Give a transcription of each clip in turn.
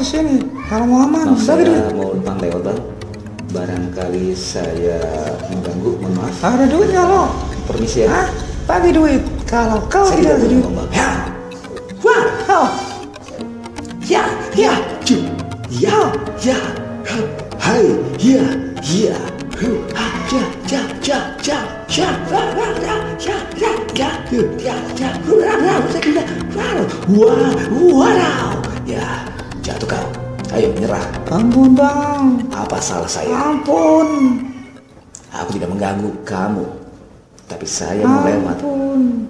di sini. Kalau mau aman, Maaf bagi duit. saya mau numpang lewat bang Barangkali saya mengganggu, mohon maaf Ada duitnya lo. Permisi ya Hah? Bagi duit. Kalau kau Saya tidak duit. bang Ya, wah, Oh, ya, ya, cu, ya, ya, ha, hai, ya, ya, ha, ra, ra, ja, ra, ja, hu, ja, ja, hu, ra, ra, ra, ra, ra, wah, wow, ya, jatuh kau, ayo menyerah, ampun bang. apa salah saya? Ampun. Aku tidak mengganggu kamu, tapi saya mau lewat. Ampun.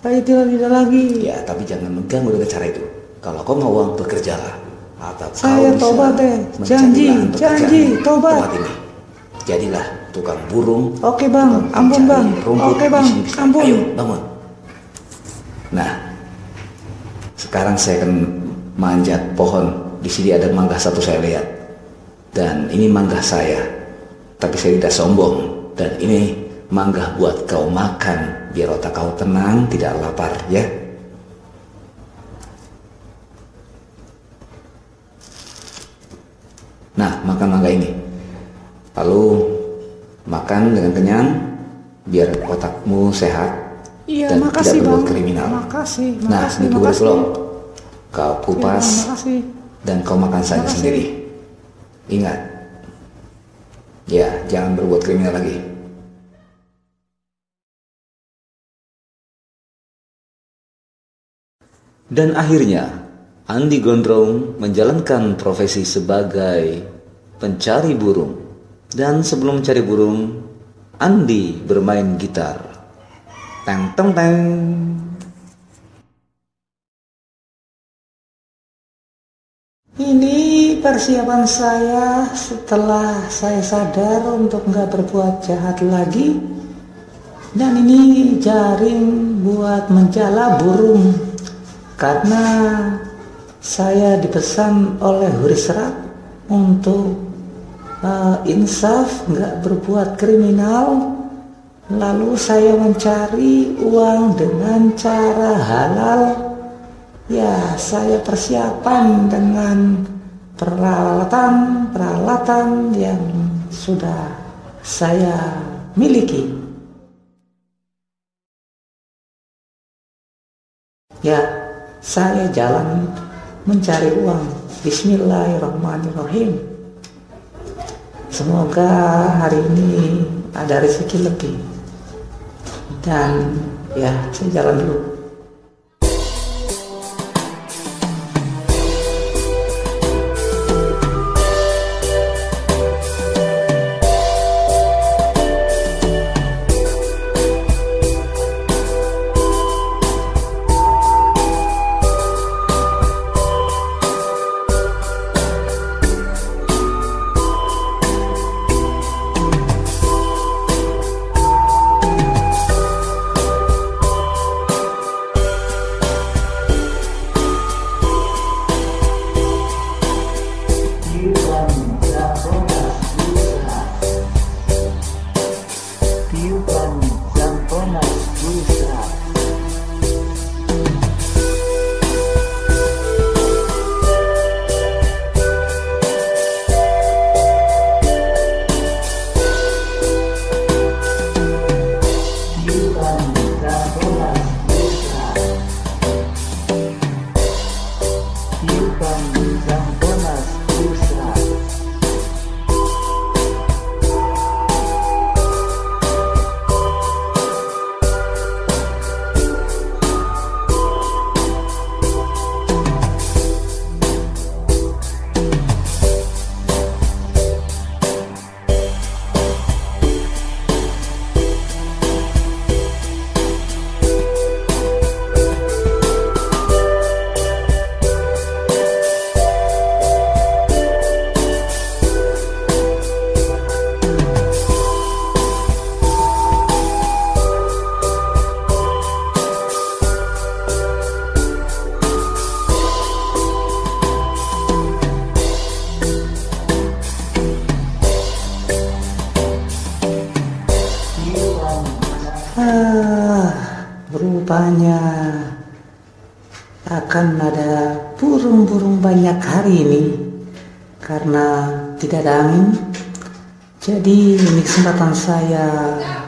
Saya tidak tidak lagi. Ya, tapi jangan mengganggu dengan cara itu. Kalau kau mau uang, bekerjalah. Atau Saya kau bisa tobat, eh. mencari Janji, janji, tobat. Tempat ini. Jadilah tukang burung. Oke bang, ampun bang. rumput Oke bang, ampun. Ayo, bangun. Nah, sekarang saya akan manjat pohon. Di sini ada mangga satu saya lihat. Dan ini mangga saya. Tapi saya tidak sombong. Dan ini mangga buat kau makan. Biar otak kau tenang, tidak lapar ya. Nah, makan mangga ini. Lalu makan dengan kenyang biar otakmu sehat Iya, dan makasih tidak berbuat bang. kriminal. Makasih, Nah, makasih, ini tugas makasih. Kau kupas Bang, makasih. Dan kau makan saja sendiri. Ingat, ya jangan berbuat kriminal lagi. Dan akhirnya, Andi Gondrong menjalankan profesi sebagai pencari burung. Dan sebelum mencari burung, Andi bermain gitar. Teng teng teng. Ini persiapan saya setelah saya sadar untuk nggak berbuat jahat lagi. Dan ini jaring buat menjala burung. Karena saya dipesan oleh Hurisrat untuk eh, insaf nggak berbuat kriminal. Lalu saya mencari uang dengan cara halal. Ya, saya persiapan dengan peralatan-peralatan yang sudah saya miliki. Ya, saya jalan mencari uang. Bismillahirrahmanirrahim. Semoga hari ini ada rezeki lebih. Dan ya, saya jalan dulu. Rupanya akan ada burung-burung banyak hari ini karena tidak ada angin. Jadi ini kesempatan saya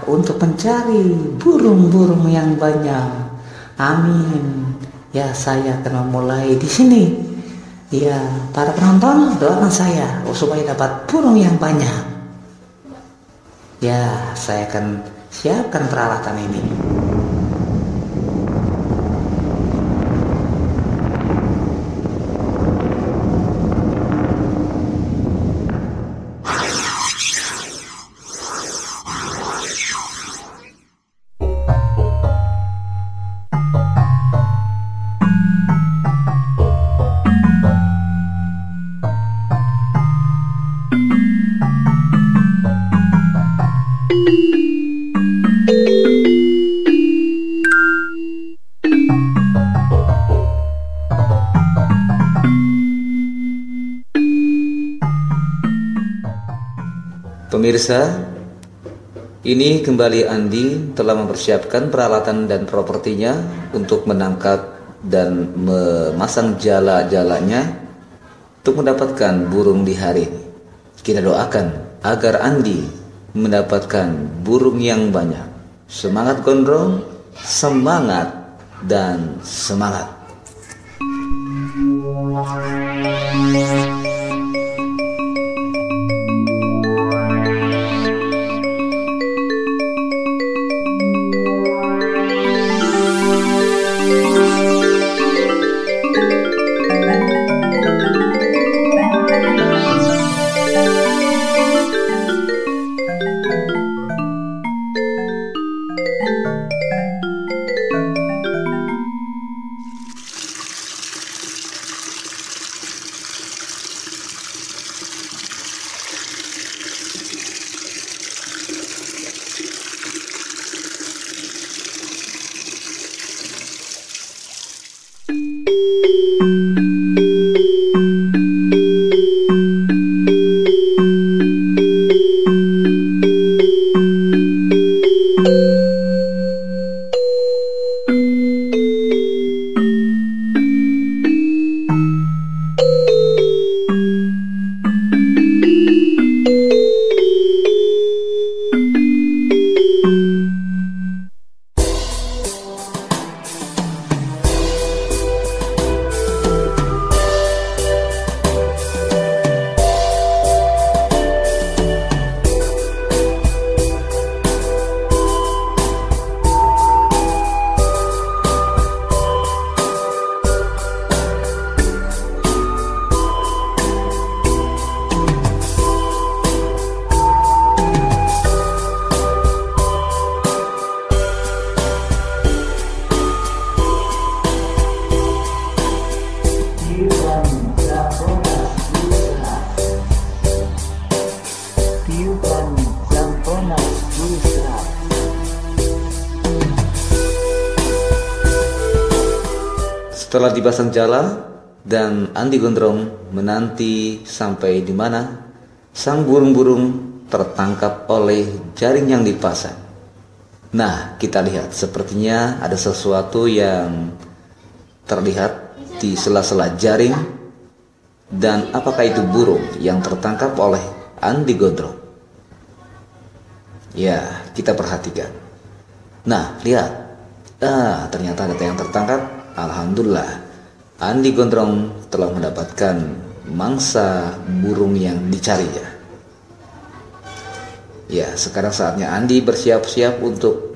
untuk mencari burung-burung yang banyak. Amin. Ya saya akan memulai di sini. Ya para penonton doakan saya supaya dapat burung yang banyak. Ya saya akan siapkan peralatan ini. Pemirsa, ini kembali Andi telah mempersiapkan peralatan dan propertinya untuk menangkap dan memasang jala-jalanya untuk mendapatkan burung di hari ini. Kita doakan agar Andi mendapatkan burung yang banyak. Semangat gondrong, semangat dan semangat. Setelah dipasang jala dan Andi Gondrong menanti sampai di mana sang burung-burung tertangkap oleh jaring yang dipasang. Nah, kita lihat sepertinya ada sesuatu yang terlihat di sela-sela jaring dan apakah itu burung yang tertangkap oleh Andi Gondrong? Ya, kita perhatikan. Nah, lihat. Ah, ternyata ada yang tertangkap Alhamdulillah, Andi Gondrong telah mendapatkan mangsa burung yang dicarinya. Ya, sekarang saatnya Andi bersiap-siap untuk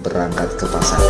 berangkat ke pasar.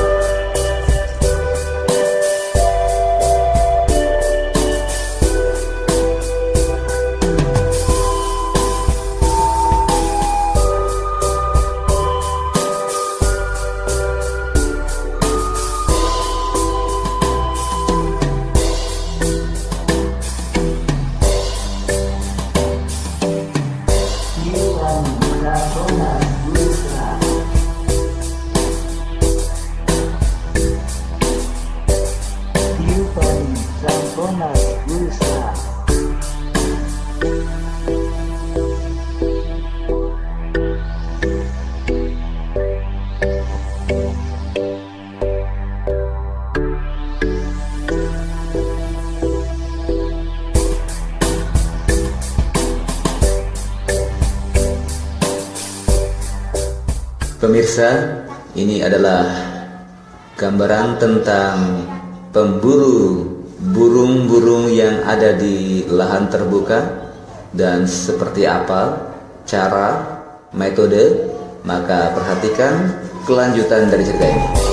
Pemirsa, ini adalah gambaran tentang pemburu burung-burung yang ada di lahan terbuka dan seperti apa cara, metode, maka perhatikan kelanjutan dari cerita ini.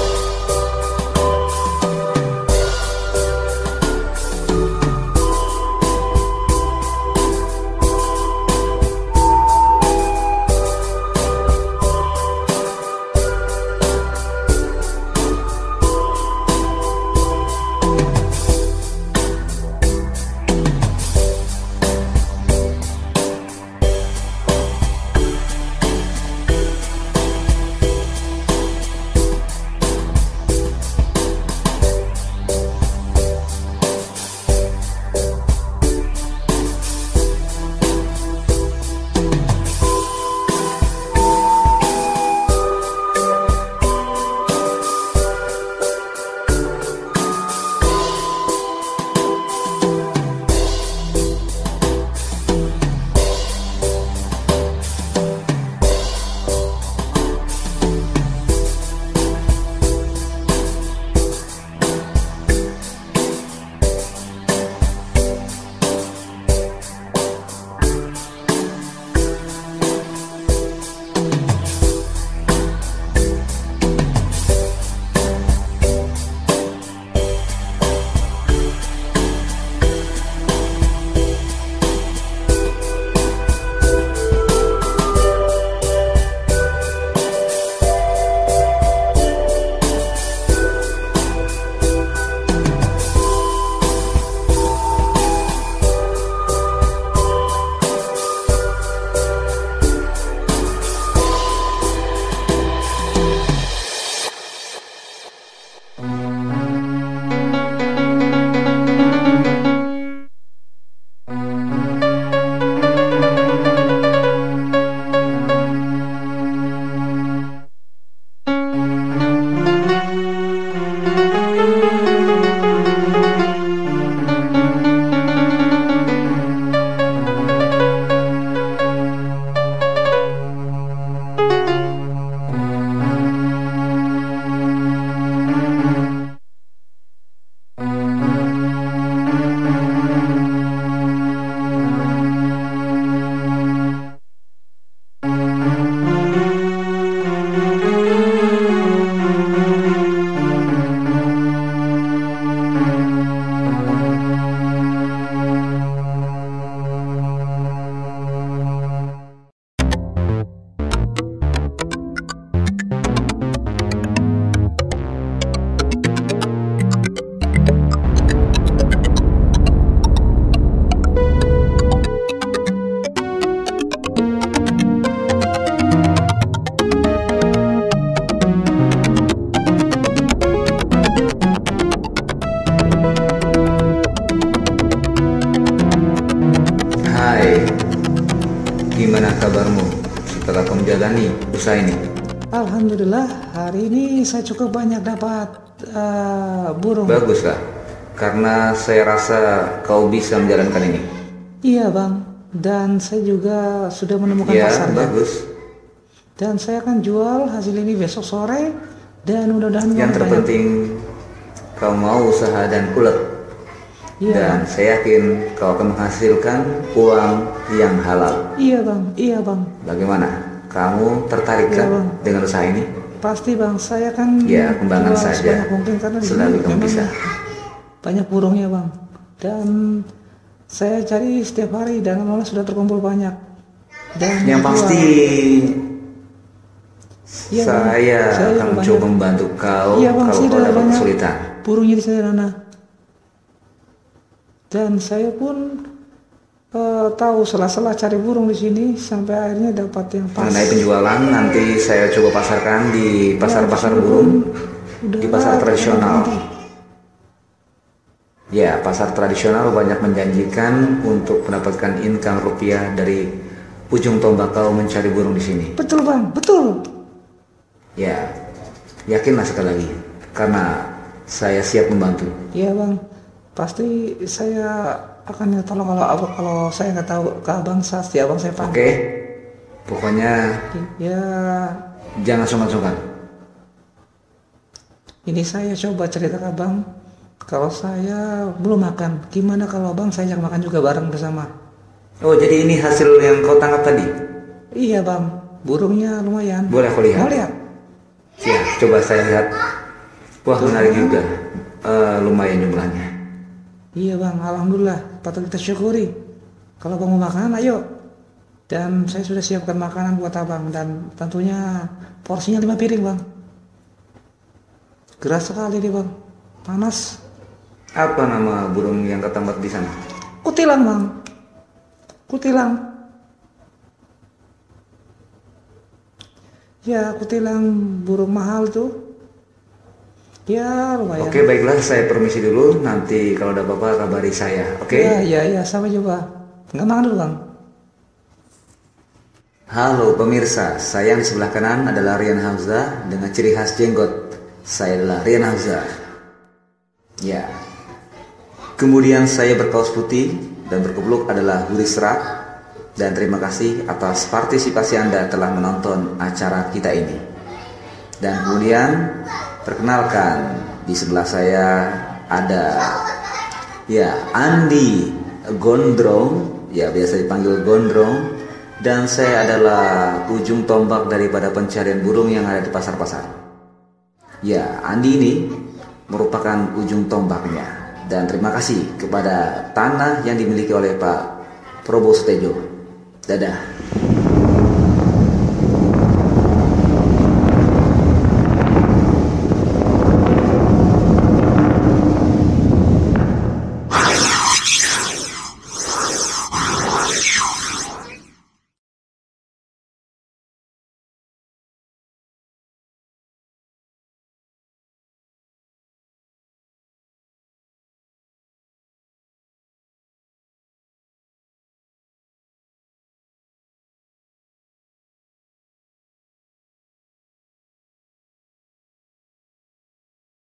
Alhamdulillah hari ini saya cukup banyak dapat eh, burung. Baguslah, karena saya rasa kau bisa menjalankan ini. Iya bang, dan saya juga sudah menemukan Ya, pasarnya. bagus. Dan saya akan jual hasil ini besok sore dan mudah-mudahan Yang uang banyak. terpenting kau mau usaha dan ulet. Iya, Dan saya yakin kau akan menghasilkan uang yang halal. iya bang, iya bang, Bagaimana? Kamu tertarik Bang. dengan usaha ini? pasti bang. Saya kan Ya, kembangkan saja. mungkin karena sini kamu bisa. banyak burungnya bang. Dan saya cari setiap hari dan malah sudah terkumpul banyak. Dan Yang pasti Bang. saya Saya akan banyak. mencoba membantu kau Iya, Bang, kalau kau dapat kesulitan. burungnya di sana. Dan saya pun eh, tahu sela-sela cari burung di sini sampai akhirnya dapat yang pas. Mengenai penjualan nanti saya coba pasarkan di pasar-pasar Ya, burung di pasar tradisional. Ya, pasar tradisional banyak menjanjikan untuk mendapatkan income rupiah dari ujung tombak kau mencari burung di sini. Betul bang, betul. Ya, yakinlah sekali lagi karena saya siap membantu. Iya bang, pasti saya akan minta tolong kalau abang kalau saya nggak tahu ke abang pasti abang saya Oke, panggil. pokoknya Ya Jangan sungkan-sungkan. Ini saya coba cerita ke abang. Kalau saya belum makan, gimana kalau abang saya ajak makan juga bareng bersama? Oh, jadi ini hasil yang kau tangkap tadi? Iya bang, burungnya lumayan. Boleh aku lihat? Mau lihat? Ya, coba saya lihat. Wah, menarik juga. Eh, lumayan jumlahnya. Iya bang, alhamdulillah. Patut kita syukuri. Kalau bang mau makan, ayo. Dan saya sudah siapkan makanan buat abang dan tentunya porsinya lima piring bang. Keras sekali nih bang, panas. Apa nama burung yang ketangkap di sana? Kutilang bang, kutilang. Ya kutilang burung mahal tuh. Ya lumayan. Oke, baiklah. Saya permisi dulu. Nanti kalau ada apa-apa kabari saya. Oke? Ya ya ya sama juga. Nggak makan dulu bang. Halo pemirsa, saya yang di sebelah kanan adalah Rian Hamzah dengan ciri khas jenggot. Saya adalah Rian Hamzah. Ya. Kemudian saya berkaos putih dan berkupluk adalah Huri Serat. Dan terima kasih atas partisipasi Anda telah menonton acara kita ini. Dan kemudian perkenalkan di sebelah saya ada ya Andi Gondrong, ya biasa dipanggil Gondrong dan saya adalah ujung tombak daripada pencarian burung yang ada di pasar-pasar. Ya, Andi ini merupakan ujung tombaknya. Dan terima kasih kepada tanah yang dimiliki oleh Pak Probo Sutejo. Dadah.